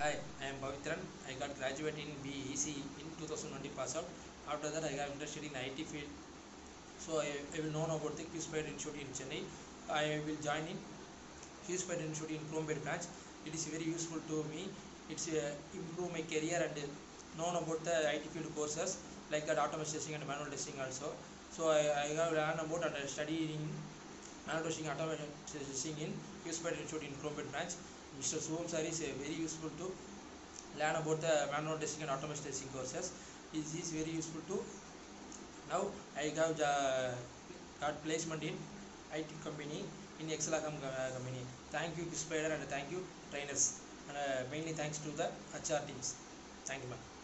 Hi, I am Pavithran. I got graduated in BEC in 2020 pass out. After that, I got interested in IT field. So I, I will know about the QSpiders Institute in Chennai. I will join in QSpiders Institute in Chrompet branch. It is very useful to me. It's uh, improve my career and uh, known about the IT field courses like that automation testing and manual testing also. So I, I have learned about and I study in manual testing automation testing in QSpide Institute in Chromebed branch. Mr. Suvam sir is uh, very useful to learn about the manual testing and automation testing courses. This is very useful to now I have uh, got placement in IT company in Excelacom uh, company. Thank you Spider and thank you trainers and uh, mainly thanks to the HR teams. Thank you ma'am.